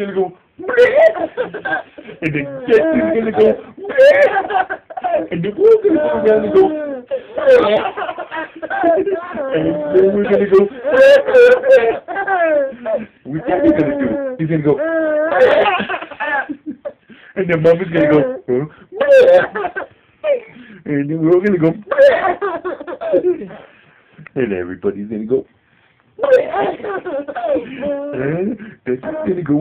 gonna go, and the jet is gonna go, and the wheel's gonna go down and go, and then we're gonna go, what Daddy gonna do? He's gonna go, and the mom is gonna go, huh? and then we're all gonna go, and everybody's gonna go, and that's gonna go.